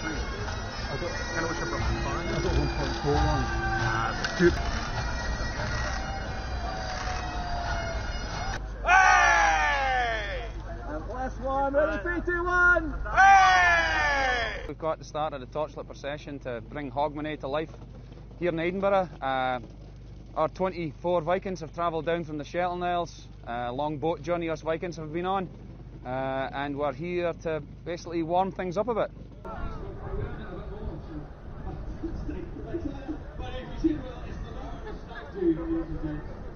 I got, Kind of wish I brought my phone. I got 1.41. Good. Last one, ready, three, two, one. We've got the start of the torchlit procession to bring Hogmanay to life here in Edinburgh. Uh, our 24 Vikings have travelled down from the Shetland Isles, uh, long boat journey us Vikings have been on, uh, and we're here to basically warm things up a bit. two, don't lose the dance.